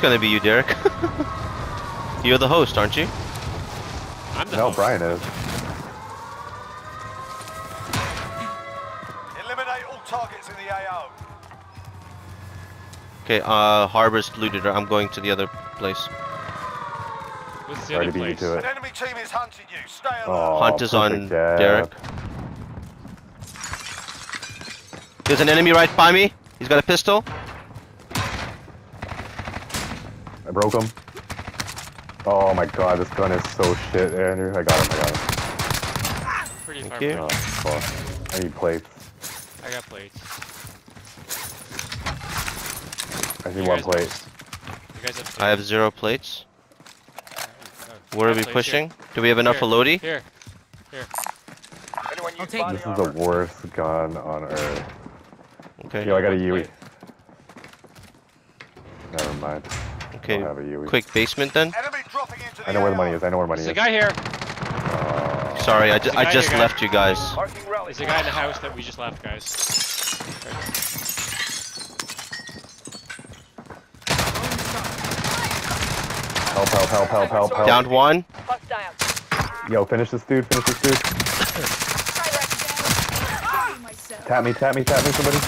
it's gonna be you, Derek. You're the host, aren't you? I'm the No, host. Brian is. Eliminate all targets in the AO. Okay, uh, Harvest looted. I'm going to the other place. What's the Already other beat place? to An it. enemy team is hunting you. Stay alert. Oh, Hunt is on perfect. Derek. There's an enemy right by me. He's got a pistol. I broke him. Oh my god, this gun is so shit, Andrew. I got him, I got him. Pretty Thank you. Oh, fuck. I need plates. I got plates. I need You one plate. You guys have I have zero plates. Where are we plates pushing? Do we have enough Here. for Lodi? Here. Here. Anyone use take This is armor? the worst gun on earth. Okay. Yo, I got a Yui. Never mind. Okay. I'll have a Yui. Quick basement then. Enemy dropping into the I know where the money is. I know where the money There's is. a guy here. Oh. Sorry, I, ju- There's a I guy just here, guys. left you guys. Marking There's a guy in the house that we just left, guys. Help, help, help, help, help, help. Downed one. Yo, finish this dude, finish this dude. Tap me, tap me, tap me, somebody.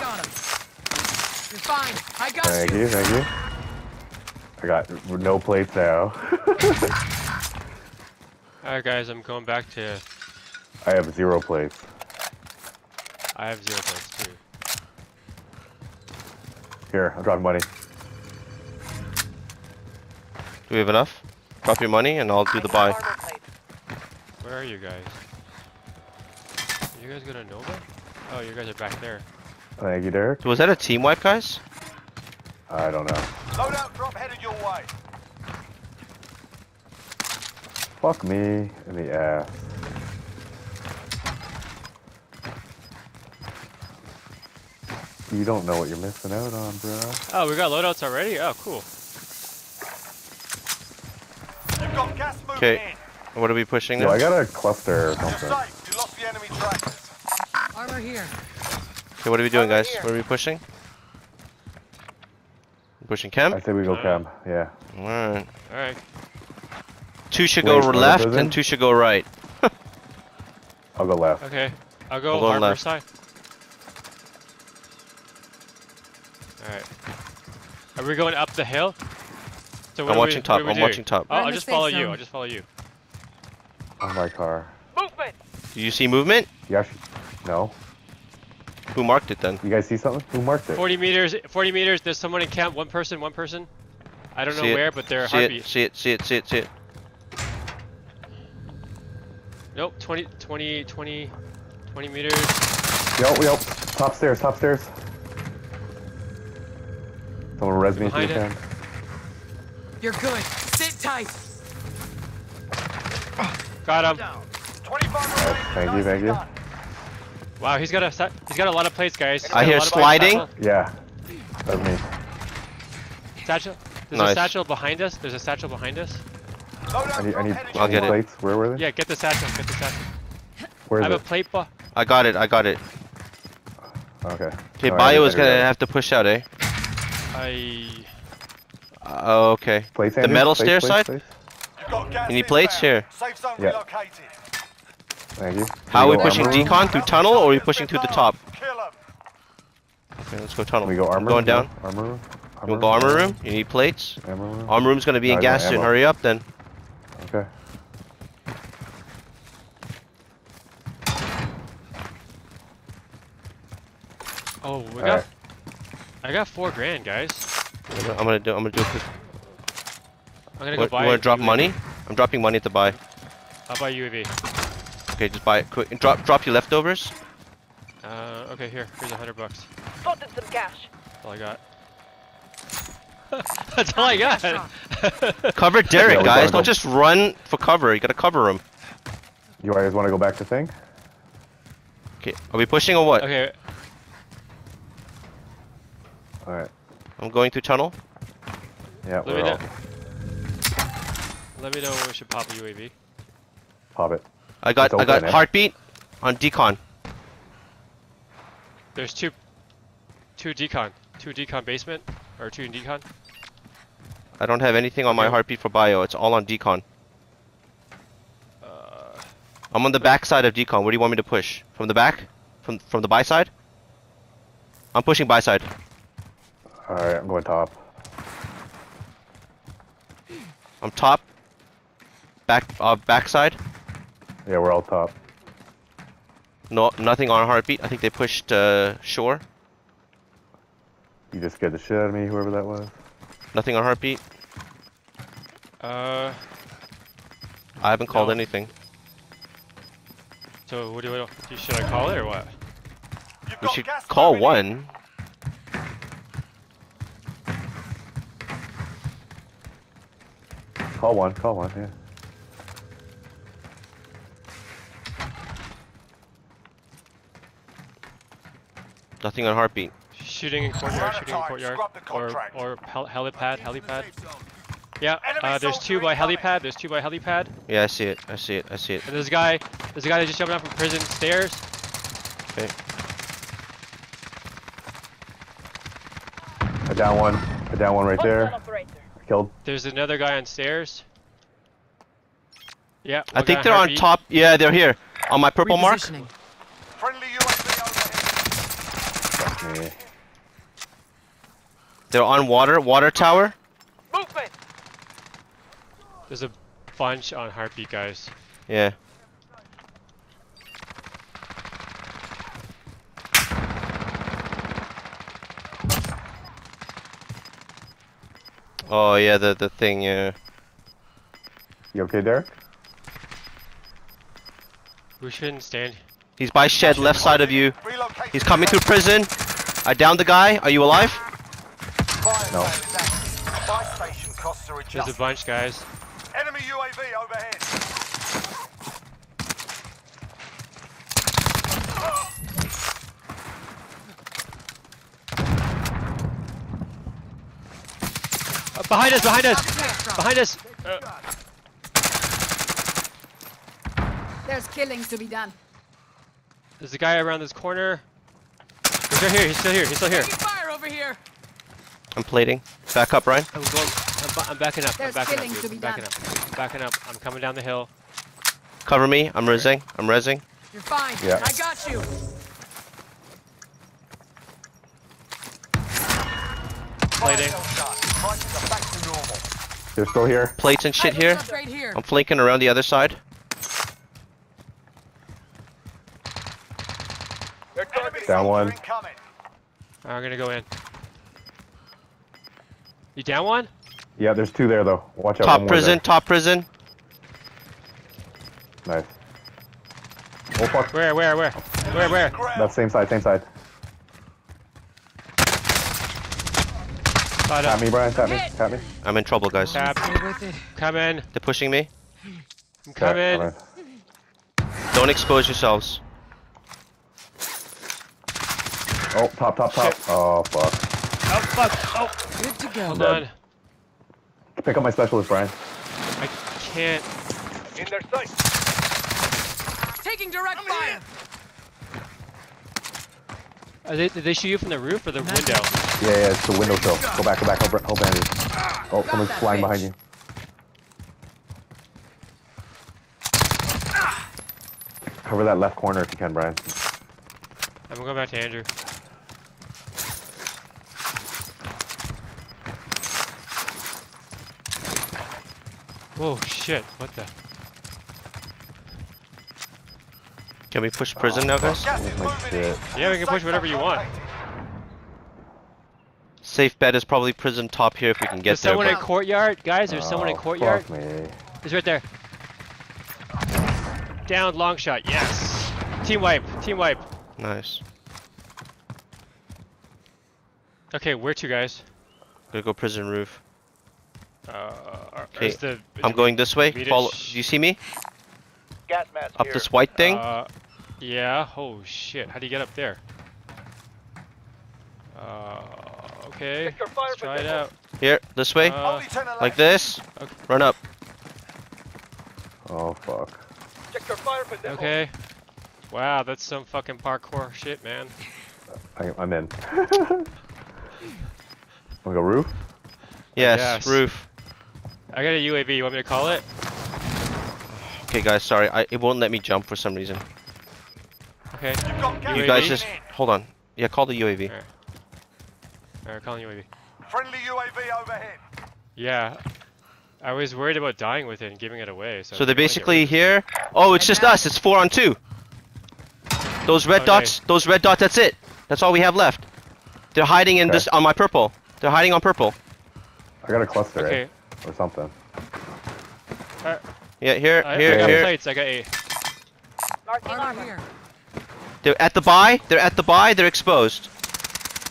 Got him. You're fine. I got Thank you. you, thank you. I got no plates now. Alright, guys, I'm going back to. I have zero plates. I have zero plates too. Here, I'm dropping money. Do we have enough? Drop your money and I'll do the buy. Where are you guys? Are You guys gonna Nova? Oh, you guys are back there. Thank you, Derek. So was that a team wipe, guys? I don't know. Loadout drop headed your way. Fuck me in the ass. You don't know what you're missing out on, bro. Oh, we got loadouts already? Oh, cool. You've got gas moving Okay. What are we pushing Yo, now? I got a cluster or You're something. safe. You lost the enemy trackers. Armor here. Okay, what are we doing, guys? What are we pushing? Pushing chem? I chem? say we go chem. Yeah. Alright. Alright. Two should Wait, go left and two should go right. I'll go left. Okay. I'll go I'll go harbor left. side. Alright. Are we going up the hill? So I'm watching we, top. What do we I'm do? watching top. Oh, I'll just safe follow you. I'll just follow you. On my car. Movement. Do you see movement? Yes. no. Who marked it then? You guys see something? Who marked it? 40 meters. 40 meters. There's someone in camp. One person. One person. I don't know it. where, but they're See heartbeat. it, see it, see it, see it, see it. Nope. 20, 20, 20, 20 meters. Yo, yo. Top stairs, top stairs. Someone res me if you can. You're good. Sit tight. Got him. Down. 25 remaining. thank you, thank you. Wow, he's got a sa- he's got a lot of plates, guys. He's I hear sliding. Yeah. That's me. satchel. There's Nice. a satchel behind us. There's a satchel behind us. Loadout I need, I need, I'll I your need it. plates. Where were they? Yeah, get the satchel. Get the satchel. Where I is have a plate. Bu- I got it, I got it. Okay. Okay, No, I Bio need is gonna better have to push out, eh? I. Uh, okay. Plates, The Andrew? metal Plates, stair plates, side? plates? You've got gas You need plates here? Safe zone Yeah. relocated. Thank you. How are we pushing armor decon through tunnel or are we pushing through the top? Kill 'em. Okay, let's go tunnel. Can we go I'm armor? going down. Armor room? You wanna go armor room? You need plates? Armor room? Armor room's gonna be in gas soon. Hurry up then. Okay. Oh, we got. Alright. I got four grand, guys. I'm gonna- I'm gonna do. I'm gonna do. A quick, I'm gonna you go want, buy. you wanna drop UAV. money? I'm dropping money to buy. I'll buy UAV. Okay, just buy it quick. And drop, drop your leftovers. Uh, okay, here. Here's a hundred bucks. Spotted some cash. That's all I got. That's all I got. Cover Derek, Yeah, guys. gotta go. Don't just run for cover. You gotta cover him. You guys want to go back to thing? Okay, are we pushing or what? okay. All right. I'm going through tunnel. Yeah, Let we're all Let me know when we should pop a UAV. pop it. I got, I got eh? heartbeat on decon. There's two. Two decon. Two decon basement. Or two in decon? I don't have anything on my Okay. heartbeat for bio. It's all on decon. Uh, I'm on the back side of decon. Where do you want me to push? From the back? From from the buy side? I'm pushing buy side. Alright, I'm going top. I'm top. Back uh back side. Yeah, we're all top. No nothing on heartbeat. I think they pushed uh shore. You just scared the shit out of me, whoever that was. Nothing on heartbeat. uh, I haven't called No. anything. so what do I, should I call it or what? You've We should call moving one. Call one, call one, yeah. Nothing on heartbeat. Shooting in courtyard, shooting in courtyard. Or, or hel helipad, helipad. Yeah, uh, there's two by helipad, there's two by helipad. Yeah, I see it. I see it. I see it. And there's a guy, there's a guy that just jumping out from prison stairs. Okay. I down one. I down one right there. Killed. There's another guy on stairs. Yeah, I think they're on top. Yeah, they're here. On my purple mark. Repositioning. Friendly UAV overhead. Me. They're on water. Water tower. Movement. There's a bunch on heartbeat, guys. Yeah. Oh yeah, the the thing. Yeah. You okay, Derek? We shouldn't stand. He's by shed, left side of you. He's coming through prison. I downed the guy. Are you alive? Fire No. sale is active. Buy station costs are There's a bunch, guys. Enemy UAV overhead. Uh, behind us, behind us, behind us. Uh, There's killings to be done. there's a guy around this corner. He's still here. He's still here. He's still here. Taking fire over here. I'm plating. Back up, Ryan. I'm going. I'm, ba- I'm backing up. I'm backing up. killing dude. to be I'm backing up. I'm backing up. I'm coming down the hill. Cover me. I'm resing. I'm resing. You're fine. Yeah. I got you. Plating. sale done. Prices are back to normal. They're still here. Plates and shit here. Right here. I'm flanking around the other side. Enemy Down one. I'm gonna go in. You down one? Yeah, there's two there though. Watch out. Top prison. Top prison. Nice. Oh fuck. Where? Where? Where? Where? Where? Ground. That's same side, same side. Caught Tap me, Brian. Tap me. Hit. Tap me. I'm in trouble, guys. Tap. Stay with it. Come in. They're pushing me. I'm coming. alright. Don't expose yourselves. Oh, top, top, top. Shit. Oh fuck. Oh fuck. Oh. Good to go. Hold Dead. on. Pick up my specialist, Brian. I can't. In their sight. Taking direct fire. Are they, did they shoot you from the roof or the window? Yeah, yeah, it's the window sill. Go back, go back, hold, hold bandage. Oh, someone's flying bitch. behind you. Ah. Cover that left corner if you can, Brian. I'm going back to Andrew. Whoa, shit. What the? Can we push prison now, guys? Gas is oh, my moving shit. in. Yeah, we can push whatever you want. Safe bet is probably prison top here if we can get There's there. someone in but- courtyard. Guys, there's oh, someone in Oh, courtyard. Fuck me. He's right there. Down, long shot. Yes. Team wipe. Team wipe. Nice. Okay, where to, guys? Gonna go prison roof. Uh, Okay, is the, I'm going this way. Meet Follow. Do you see me? Gas mask Up here. this white thing? Uh, yeah. Oh shit. How do you get up there? Uh, okay. Check your fire Let's try it out. Here, this way. Uh, like this. Okay. Run up. Oh fuck. Check your fire position. Okay. Wow, that's some fucking parkour shit, man. I, I'm in. Wanna go roof? Yes, Yes. roof. I got a UAV. You want me to call it? Okay, guys, sorry. I, it won't let me jump for some reason. Okay. You've got You guys just hold on. Yeah, call the UAV. Alright. Alright, calling UAV. Friendly UAV overhead. Yeah. I was worried about dying with it and giving it away. So, So they're I wanna get basically here. Oh, it's just us. It's four on two. Those red Okay. dots. Those red dots. That's it. That's all we have left. They're hiding in Okay. this on my purple. They're hiding on purple. I got a cluster, eh? Okay. Or something. Yeah, here, I, here, I got here. plates. I got eight. Armor here. They're at the buy. They're at the buy. They're exposed.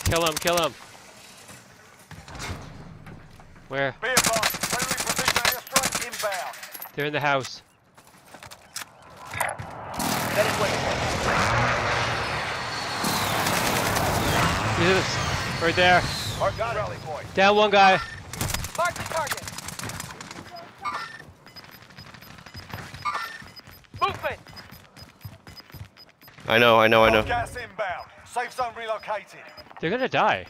Kill him. Kill him. Where? Be advised. Friendly precision airstrike inbound. They're in the house. That is waiting. Yes. Right there. Mark the rally point. Down one guy. Mark the target. I know. I know. I know. Gas inbound. Safe zone relocated. They're gonna die.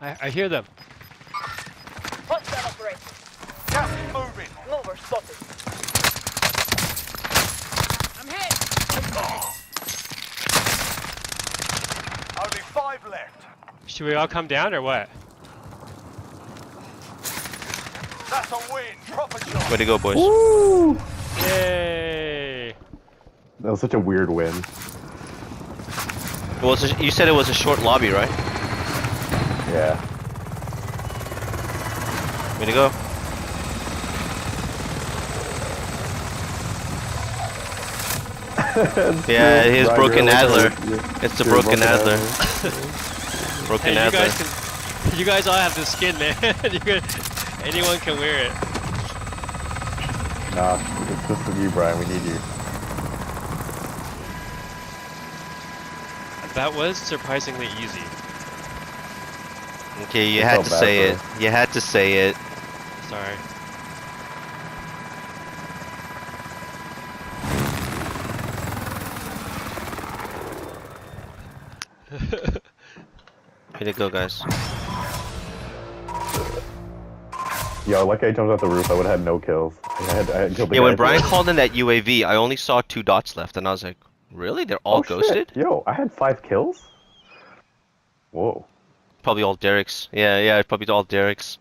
I, I hear them. Hostile operation. Gas is moving. Mover spotted. I'm hit. Only five left. Should we all come down or what? That's a win. Proper job. Way to go, boys. Woo! Yay! That was such a weird win. Well, it's a, you said it was a short lobby, right? Yeah. Way to go. Yeah, his Right, broken adler. yeah. It's the Your broken adler. Hey, broken you adler. guys can. You guys all have the skin, man. you can, anyone can wear it. Nah, it's just for you, Brian. We need you. That was surprisingly easy. Okay, you I had to say for it. You had to say it. Sorry. Way to go, guys. Yo, like I jumped off the roof, I would have had no kills. I had, I had killed the Yeah, when Brian called in that UAV, I only saw two dots left, and I was like, really? They're all Oh, shit. ghosted? Yo, I had five kills? Whoa. Probably all Derek's. Yeah, yeah, probably all Derek's.